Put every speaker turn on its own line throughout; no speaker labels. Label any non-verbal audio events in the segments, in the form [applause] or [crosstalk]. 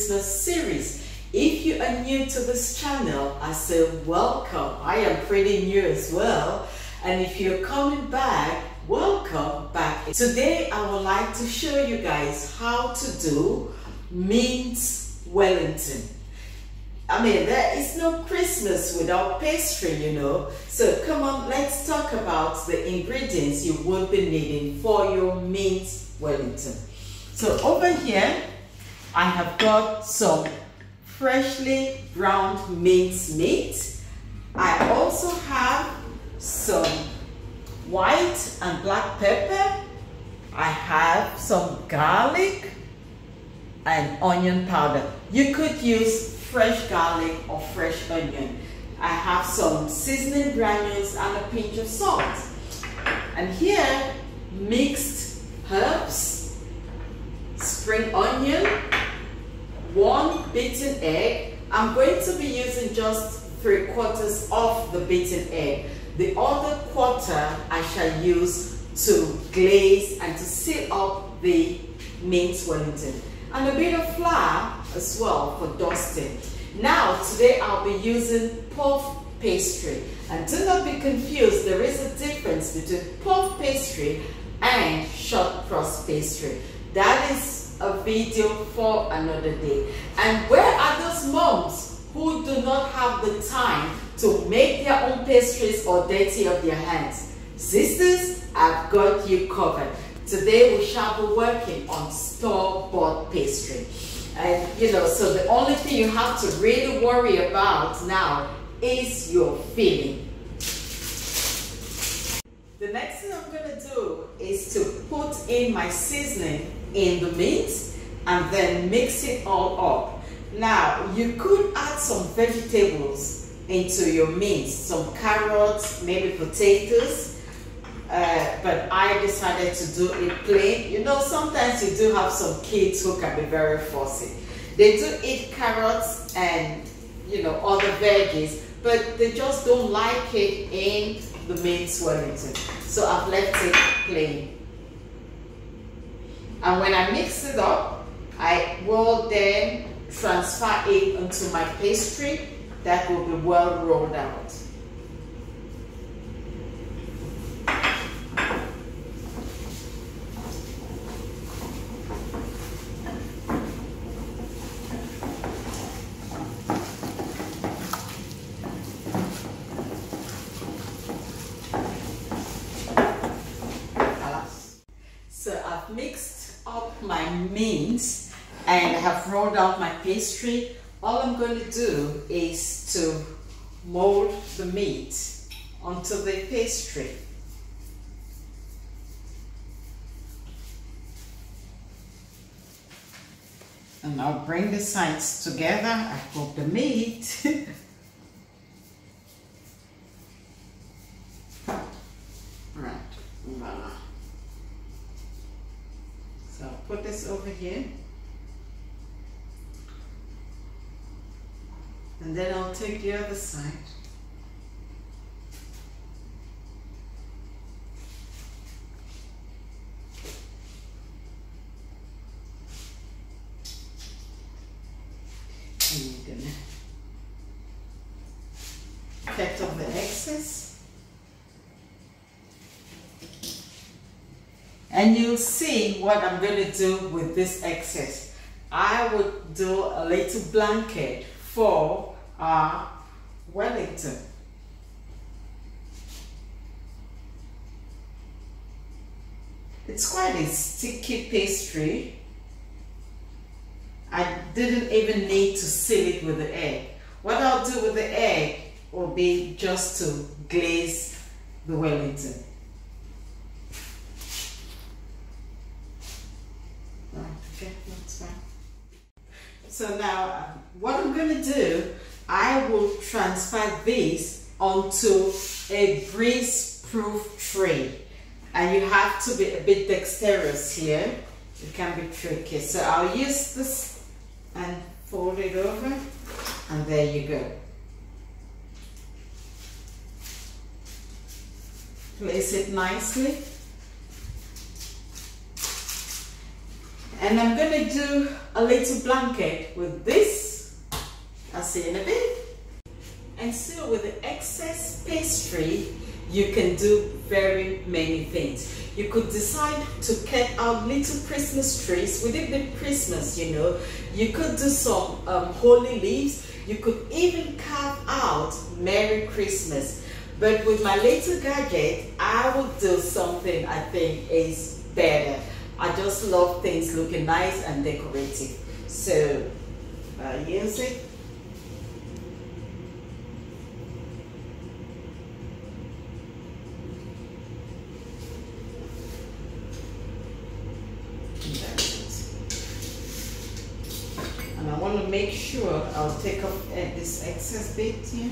Christmas series. If you are new to this channel, I say welcome. I am pretty new as well. And if you're coming back, welcome back. Today I would like to show you guys how to do mince Wellington. I mean, there is no Christmas without pastry, you know. So come on, let's talk about the ingredients you would be needing for your mince Wellington. So over here, I have got some freshly ground minced meat. I also have some white and black pepper. I have some garlic and onion powder. You could use fresh garlic or fresh onion. I have some seasoning granules and a pinch of salt. And here, mixed herbs, spring onion, one beaten egg. I'm going to be using just three quarters of the beaten egg. The other quarter I shall use to glaze and to seal up the mince Wellington. And a bit of flour as well for dusting. Now, today I'll be using puff pastry. And do not be confused, there is a difference between puff pastry and short crust pastry. That is a video for another day. And where are those moms who do not have the time to make their own pastries or dirty of their hands? Sisters, I've got you covered. Today we shall be working on store-bought pastry. And you know, so the only thing you have to really worry about now is your filling. The next thing I'm gonna do is to put in my seasoning in the meat and then mix it all up. Now, you could add some vegetables into your meat, some carrots, maybe potatoes, uh, but I decided to do it plain. You know, sometimes you do have some kids who can be very fussy. They do eat carrots and, you know, other veggies, but they just don't like it in the mince Wellington. So I've left it plain. And when I mix it up, I will then transfer it into my pastry that will be well rolled out. mixed means and I have rolled out my pastry, all I'm going to do is to mold the meat onto the pastry. And I'll bring the sides together. I cook the meat. [laughs] put this over here. And then I'll take the other side. And you're gonna cut off the excess. And you'll see what I'm going to do with this excess. I would do a little blanket for our Wellington. It's quite a sticky pastry. I didn't even need to seal it with the egg. What I'll do with the egg will be just to glaze the Wellington. So now what I'm going to do, I will transfer this onto a grease-proof tray. And you have to be a bit dexterous here. It can be tricky. So I'll use this and fold it over. And there you go. Place it nicely. And I'm going to do a little blanket with this. I'll see you in a bit. And so with the excess pastry, you can do very many things. You could decide to cut out little Christmas trees within the Christmas, you know. You could do some um, holy leaves. You could even carve out Merry Christmas. But with my little gadget, I will do something I think is better. I just love things looking nice and decorative. So I use it And I want to make sure I'll take off eh, this excess bit here.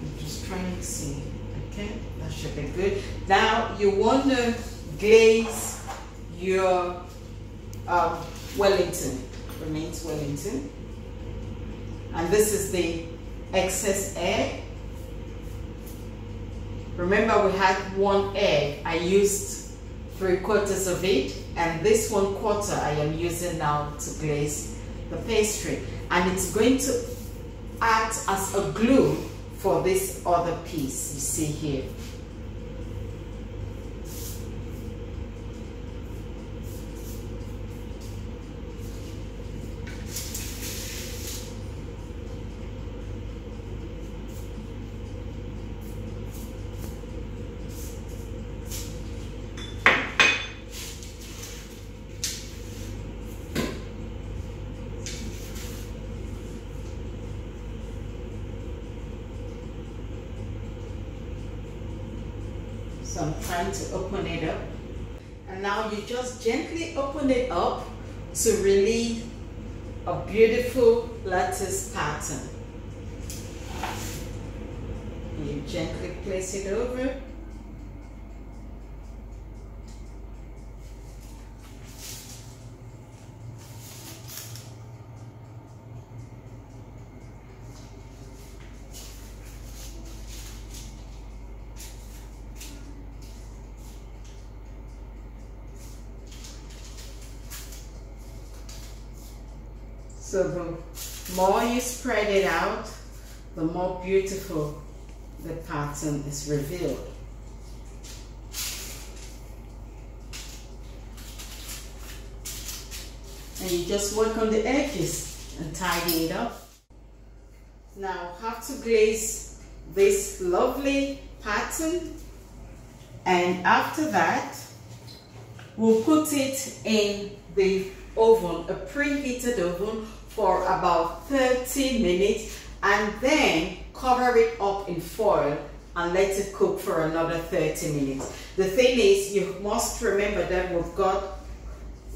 I'm just trying to see. Okay, that should be good. Now you want to glaze your um, Wellington, remains Wellington. And this is the excess egg. Remember we had one egg, I used three quarters of it and this one quarter I am using now to glaze the pastry and it's going to act as a glue for this other piece you see here. So I'm trying to open it up. And now you just gently open it up to release a beautiful lattice pattern. You gently place it over. So the more you spread it out, the more beautiful the pattern is revealed. And you just work on the edges and tidy it up. Now have to glaze this lovely pattern and after that we'll put it in the oven, a preheated oven for about 30 minutes and then cover it up in foil and let it cook for another 30 minutes. The thing is, you must remember that we've got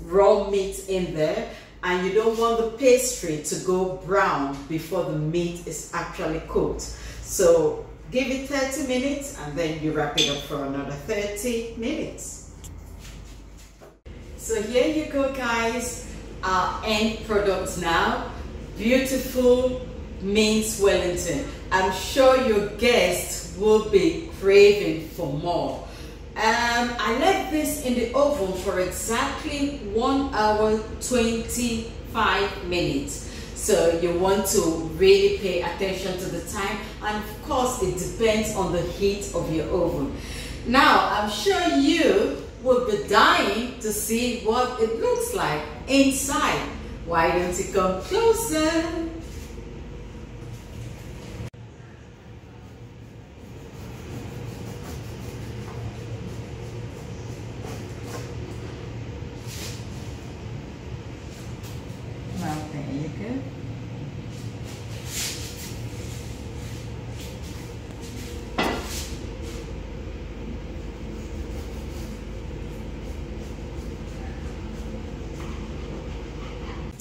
raw meat in there and you don't want the pastry to go brown before the meat is actually cooked. So give it 30 minutes and then you wrap it up for another 30 minutes. So here you go guys, our end product now. Beautiful minced Wellington. I'm sure your guests will be craving for more. Um, I left this in the oven for exactly 1 hour 25 minutes. So you want to really pay attention to the time and of course it depends on the heat of your oven. Now I'm sure you will be dying to see what it looks like inside. Why don't you come closer?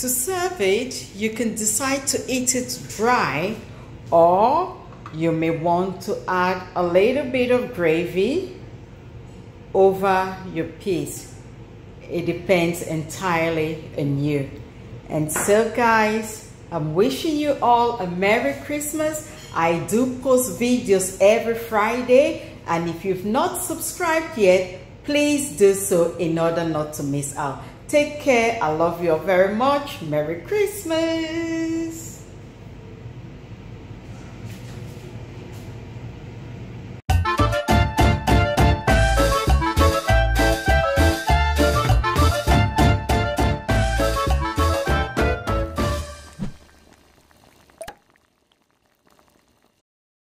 To serve it, you can decide to eat it dry or you may want to add a little bit of gravy over your piece. It depends entirely on you. And so guys, I'm wishing you all a Merry Christmas. I do post videos every Friday and if you've not subscribed yet, please do so in order not to miss out. Take care. I love you all very much. Merry Christmas.